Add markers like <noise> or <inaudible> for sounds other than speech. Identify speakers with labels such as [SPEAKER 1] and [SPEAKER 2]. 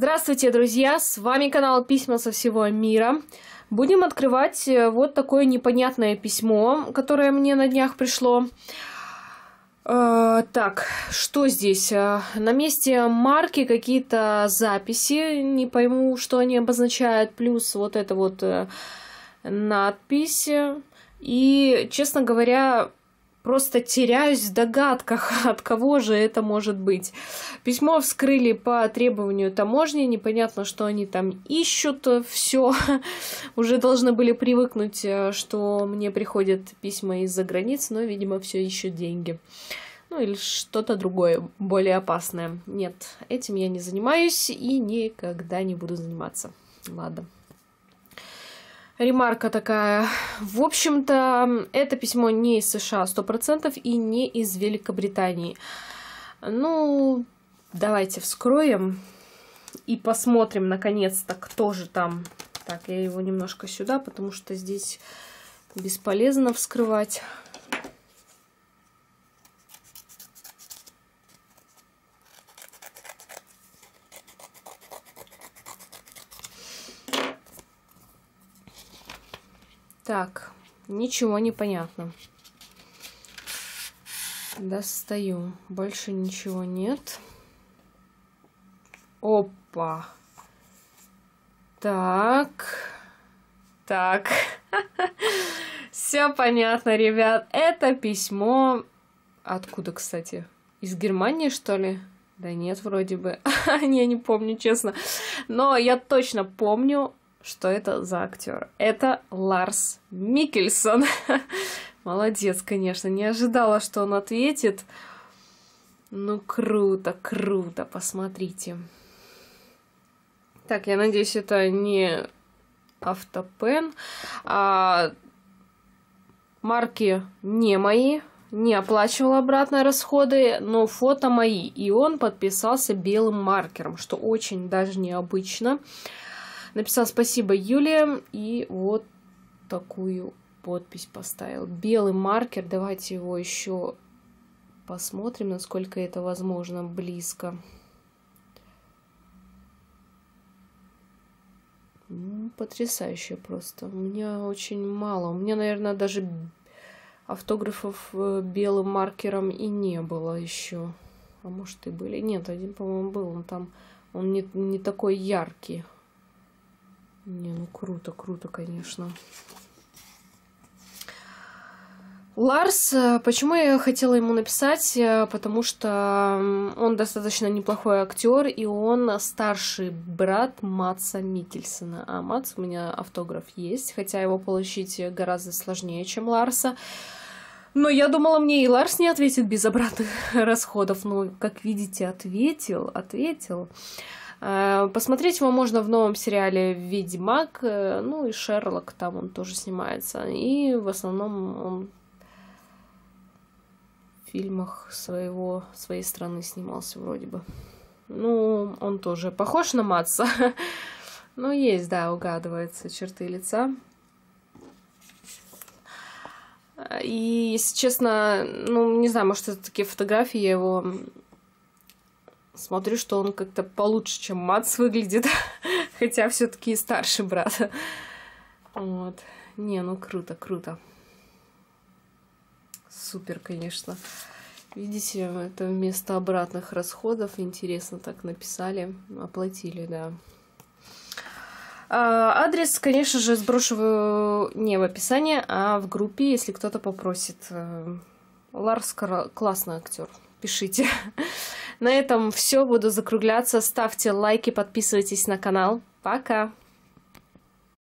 [SPEAKER 1] Здравствуйте, друзья! С вами канал Письма со всего мира. Будем открывать э, вот такое непонятное письмо, которое мне на днях пришло. Э, так, что здесь? Э, на месте марки какие-то записи, не пойму, что они обозначают, плюс вот эта вот надпись. И, честно говоря, Просто теряюсь в догадках, <laughs> от кого же это может быть. Письмо вскрыли по требованию таможни, непонятно, что они там ищут, все. <laughs> Уже должны были привыкнуть, э, что мне приходят письма из-за границ, но, видимо, все ищут деньги. Ну или что-то другое, более опасное. Нет, этим я не занимаюсь и никогда не буду заниматься. Ладно ремарка такая. В общем-то, это письмо не из США 100% и не из Великобритании. Ну, давайте вскроем и посмотрим, наконец-то, кто же там. Так, я его немножко сюда, потому что здесь бесполезно вскрывать. Так, ничего не понятно. Достаю. Больше ничего нет. Опа. Так. Так. <laughs> Все понятно, ребят. Это письмо... Откуда, кстати? Из Германии, что ли? Да нет, вроде бы. <laughs> не, не помню, честно. Но я точно помню, что это за актер. Это Ларс Микельсон. <laughs> Молодец, конечно. Не ожидала, что он ответит. Ну, круто, круто, посмотрите. Так, я надеюсь, это не автопен. А марки не мои, не оплачивал обратно расходы, но фото мои. И он подписался белым маркером, что очень даже необычно. Написал спасибо Юлия и вот такую подпись поставил. Белый маркер, давайте его еще посмотрим, насколько это возможно близко. Потрясающе просто. У меня очень мало. У меня, наверное, даже автографов э, белым маркером и не было еще. А может и были. Нет, один, по-моему, был. Он там, он не, не такой яркий. Не, ну круто, круто, конечно. Ларс, э, почему я хотела ему написать? Э, потому что он достаточно неплохой актер, и он старший брат Матса Микельсона. А Матс у меня автограф есть, хотя его получить гораздо сложнее, чем Ларса. Но я думала, мне и Ларс не ответит без обратных <laughs> расходов. Но, как видите, ответил, ответил. Э, посмотреть его можно в новом сериале «Ведьмак», э, ну и «Шерлок», там он тоже снимается. И в основном он в фильмах своего, своей страны снимался вроде бы. Ну, он тоже похож на Матса. <laughs> Ну, есть, да, угадывается черты лица. И, если честно, ну, не знаю, может, это такие фотографии, я его Смотрю, что он как-то получше, чем Мац выглядит. <laughs> Хотя все-таки старший брат. Вот. Не, ну круто, круто. Супер, конечно. Видите, это вместо обратных расходов. Интересно так написали. Оплатили, да. А, адрес, конечно же, сброшу не в описании, а в группе, если кто-то попросит. Э, Ларс классный актер. Пишите. На этом все. Буду закругляться. Ставьте лайки, подписывайтесь на канал. Пока!